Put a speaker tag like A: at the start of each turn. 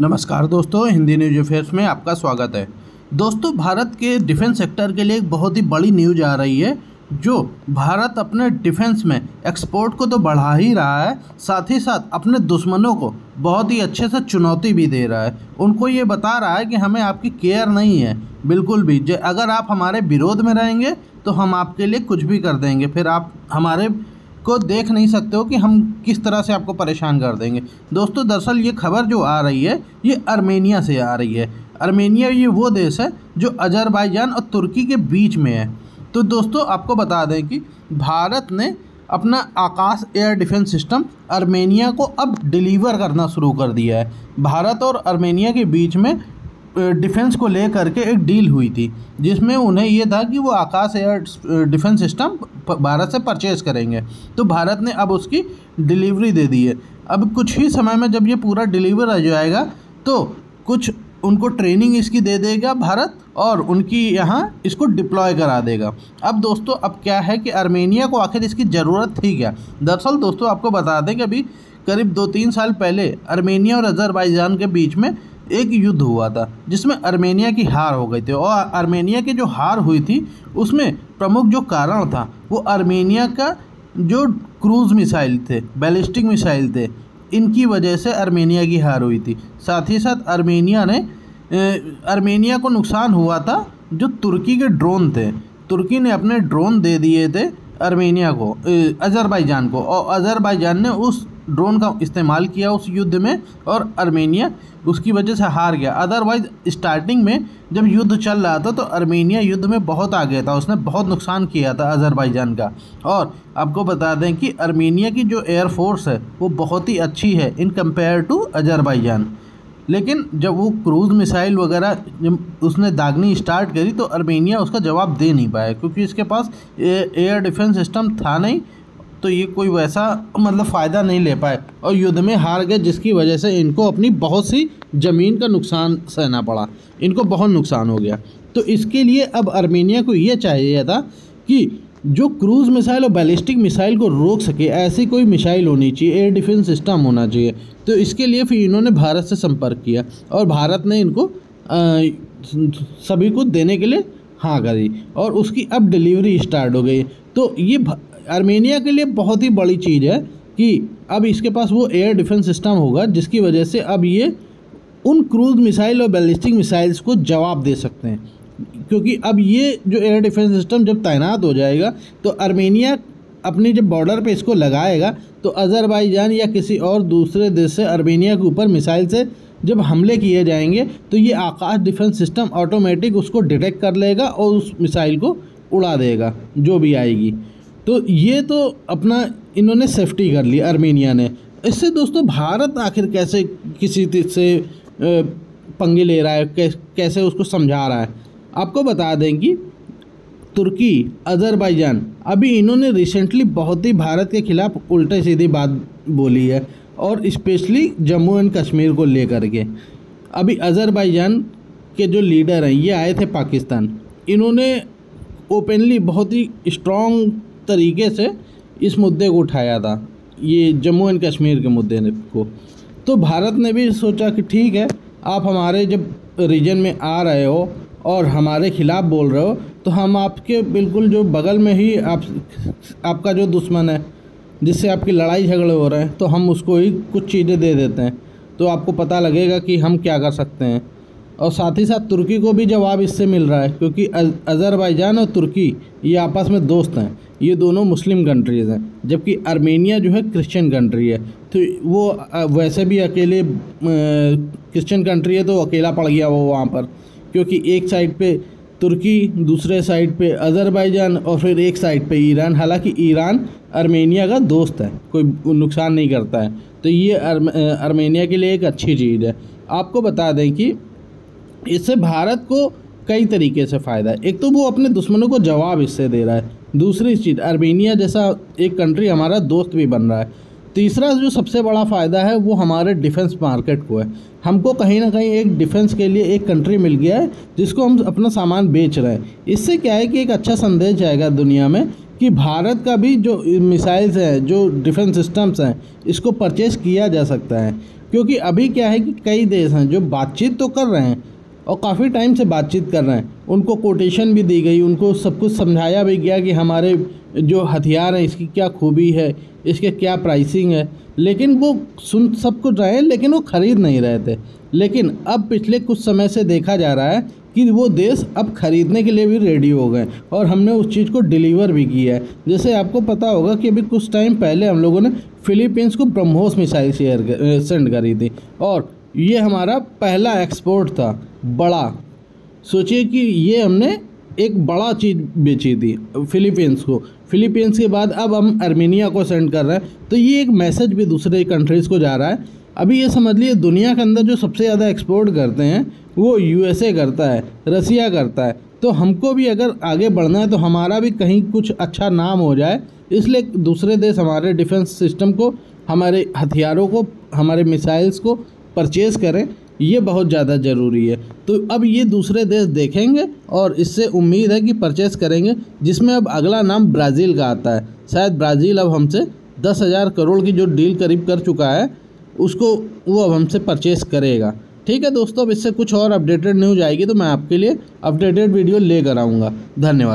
A: नमस्कार दोस्तों, Hindi news affairs में आपका स्वागत है। दोस्तों, भारत के डिफेंस सेक्टर के लिए एक बहुत ही बड़ी न्यूज़ आ रही है, जो भारत अपने डिफेंस में एक्सपोर्ट को तो बढ़ा ही रहा है, साथ ही साथ अपने दुश्मनों को बहुत ही अच्छे से चुनौती भी दे रहा है। उनको ये बता रहा है कि हमें आपकी केयर नहीं है। बिल्कुल भी अगर आप हमारे विरोध में रहेंगे तो हम आपके लिए कुछ भी कर देंगे। फिर आप हमारे को देख नहीं सकते हो कि हम किस तरह से आपको परेशान कर देंगे। दोस्तों, दरअसल ये खबर जो आ रही है, ये अर्मेनिया से आ रही है। अर्मेनिया ये वो देश है जो अजरबैजान और तुर्की के बीच में है। तो दोस्तों, आपको बता दें कि भारत ने अपना Akash air defence system Armenia को अब डिलीवर करना शुरू कर दिया है। भारत और अर्मेनिया के बीच में डिफेंस को लेकर के एक डील हुई थी, जिसमें उन्हें यह था कि वो Akash air defence system Bharat से परचेज़ करेंगे। तो भारत ने अब उसकी डिलीवरी दे दी है। अब कुछ ही समय में जब ये पूरा डिलीवर आ जाएगा तो कुछ उनको ट्रेनिंग इसकी दे देगा भारत और उनकी यहाँ इसको डिप्लॉय करा देगा। अब दोस्तों, अब क्या है कि आर्मेनिया को आखिर इसकी ज़रूरत थी क्या? दरअसल दोस्तों, आपको बता दें कि अभी करीब दो तीन साल पहले आर्मेनिया और अजरबैजान के बीच में एक युद्ध हुआ था, जिसमें अर्मेनिया की हार हो गई थी और अर्मेनिया की जो हार हुई थी, उसमें प्रमुख जो कारण था, वो अर्मेनिया का जो क्रूज़ मिसाइल थे, बैलिस्टिक मिसाइल थे, इनकी वजह से अर्मेनिया की हार हुई थी। साथ ही साथ अर्मेनिया ने अर्मेनिया को नुकसान हुआ था जो तुर्की के ड्रोन थे। तुर्की ने अपने ड्रोन दे दिए थे अर्मेनिया को अज़रबैजान को और अज़रबैजान ने उस ड्रोन का इस्तेमाल किया उस युद्ध में और अर्मेनिया उसकी वजह से हार गया। अदरवाइज़ स्टार्टिंग में जब युद्ध चल रहा था तो अर्मेनिया युद्ध में बहुत आगे था। उसने बहुत नुकसान किया था अज़रबैजान का। और आपको बता दें कि अर्मेनिया की जो एयरफोर्स है, वो बहुत ही अच्छी है इन कंपेयर टू अज़रबैजान लेकिन जब वो क्रूज़ मिसाइल वगैरह उसने दागनी स्टार्ट करी तो अर्मेनिया उसका जवाब दे नहीं पाया, क्योंकि इसके पास एयर डिफेंस सिस्टम था नहीं। तो ये कोई वैसा मतलब फ़ायदा नहीं ले पाए और युद्ध में हार गए जिसकी वजह से इनको अपनी बहुत सी ज़मीन का नुकसान सहना पड़ा। इनको बहुत नुकसान हो गया। तो इसके लिए अब अर्मेनिया को ये चाहिए था कि जो क्रूज़ मिसाइल और बैलिस्टिक मिसाइल को रोक सके ऐसी कोई मिसाइल होनी चाहिए एयर डिफेंस सिस्टम होना चाहिए। तो इसके लिए फिर इन्होंने भारत से संपर्क किया और भारत ने इनको आ, सभी को देने के लिए हाँ करी और उसकी अब डिलीवरी स्टार्ट हो गई। तो ये आर्मेनिया के लिए बहुत ही बड़ी चीज़ है कि अब इसके पास वो एयर डिफेंस सिस्टम होगा, जिसकी वजह से अब ये उन क्रूज मिसाइल और बैलिस्टिक मिसाइल्स को जवाब दे सकते हैं। क्योंकि अब ये जो एयर डिफेंस सिस्टम जब तैनात हो जाएगा तो आर्मेनिया अपनी जब बॉर्डर पे इसको लगाएगा तो अज़रबैजान या किसी और दूसरे देश से आर्मेनिया के ऊपर मिसाइल से जब हमले किए जाएँगे तो ये आकाश डिफेंस सिस्टम ऑटोमेटिक उसको डिटेक्ट कर लेगा और उस मिसाइल को उड़ा देगा, जो भी आएगी। तो ये तो अपना इन्होंने सेफ्टी कर ली आर्मेनिया ने। इससे दोस्तों, भारत आखिर कैसे किसी से पंगे ले रहा है कैसे उसको समझा रहा है? आपको बता दें कि तुर्की अज़रबैजान अभी इन्होंने रिसेंटली बहुत ही भारत के खिलाफ उल्टे सीधी बात बोली है और स्पेशली जम्मू एंड कश्मीर को लेकर के। अभी अज़रबैजान के जो लीडर हैं, ये आए थे पाकिस्तान। इन्होंने ओपनली बहुत ही स्ट्रॉन्ग तरीके से इस मुद्दे को उठाया था। ये जम्मू एंड कश्मीर के मुद्दे ने को। तो भारत ने भी सोचा कि ठीक है, आप हमारे जब रीजन में आ रहे हो और हमारे ख़िलाफ़ बोल रहे हो तो हम आपके बिल्कुल जो बगल में ही आप, आपका जो दुश्मन है, जिससे आपकी लड़ाई झगड़े हो रहे हैं तो हम उसको ही कुछ चीज़ें दे देते हैं। तो आपको पता लगेगा कि हम क्या कर सकते हैं। और साथ ही साथ तुर्की को भी जवाब इससे मिल रहा है, क्योंकि अज़रबैजान और तुर्की, ये आपस में दोस्त हैं। ये दोनों मुस्लिम कंट्रीज़ हैं, जबकि आर्मेनिया जो है क्रिश्चियन कंट्री है। तो वो वैसे भी अकेले क्रिश्चियन कंट्री है तो अकेला पड़ गया वो वहाँ पर। क्योंकि एक साइड पे तुर्की, दूसरे साइड पे अज़रबैजान और फिर एक साइड पे ईरान। हालाँकि ईरान आर्मेनिया का दोस्त है, कोई नुकसान नहीं करता है। तो ये आर्मेनिया के लिए एक अच्छी चीज़ है। आपको बता दें कि इससे भारत को कई तरीके से फ़ायदा है। एक तो वो अपने दुश्मनों को जवाब इससे दे रहा है। दूसरी चीज़, अर्मेनिया जैसा एक कंट्री हमारा दोस्त भी बन रहा है। तीसरा जो सबसे बड़ा फ़ायदा है, वो हमारे डिफेंस मार्केट को है। हमको कहीं ना कहीं एक डिफेंस के लिए एक कंट्री मिल गया है, जिसको हम अपना सामान बेच रहे हैं। इससे क्या है कि एक अच्छा संदेश जाएगा दुनिया में कि भारत का भी जो मिसाइल्स हैं, जो डिफेंस सिस्टम्स हैं, इसको परचेज़ किया जा सकता है। क्योंकि अभी क्या है कि कई देश हैं जो बातचीत तो कर रहे हैं और काफ़ी टाइम से बातचीत कर रहे हैं। उनको कोटेशन भी दी गई, उनको सब कुछ समझाया भी गया कि हमारे जो हथियार हैं, इसकी क्या खूबी है, इसके क्या प्राइसिंग है। लेकिन वो सुन, सब कुछ रहे, लेकिन वो ख़रीद नहीं रहे थे। लेकिन अब पिछले कुछ समय से देखा जा रहा है कि वो देश अब ख़रीदने के लिए भी रेडी हो गए और हमने उस चीज़ को डिलीवर भी किया है। जैसे आपको पता होगा कि अभी कुछ टाइम पहले हम लोगों ने फिलीपींस को ब्रह्मोस मिसाइल शेयर सेंड करी थी और ये हमारा पहला एक्सपोर्ट था, बड़ा। सोचिए कि ये हमने एक बड़ा चीज़ बेची थी फिलीपींस को। फिलीपींस के बाद अब हम अर्मीनिया को सेंड कर रहे हैं। तो ये एक मैसेज भी दूसरे कंट्रीज़ को जा रहा है। अभी ये समझ लिए दुनिया के अंदर जो सबसे ज़्यादा एक्सपोर्ट करते हैं, वो यूएसए करता है रसिया करता है। तो हमको भी अगर आगे बढ़ना है तो हमारा भी कहीं कुछ अच्छा नाम हो जाए। इसलिए दूसरे देश हमारे डिफेंस सिस्टम को, हमारे हथियारों को, हमारे मिसाइल्स को परचेज़ करें, ये बहुत ज़्यादा ज़रूरी है। तो अब ये दूसरे देश देखेंगे और इससे उम्मीद है कि परचेज़ करेंगे, जिसमें अब अगला नाम ब्राज़ील का आता है। शायद ब्राज़ील अब हमसे दस हज़ार करोड़ की जो डील करीब कर चुका है, उसको वो अब हमसे परचेज़ करेगा। ठीक है दोस्तों, अब इससे कुछ और अपडेटेड न्यूज़ आएगी तो मैं आपके लिए अपडेटेड वीडियो लेकर आऊँगा। धन्यवाद।